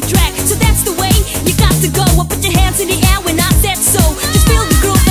track. So that's the way you got to go. Up, put your hands in the air when I said so. Just feel the groove.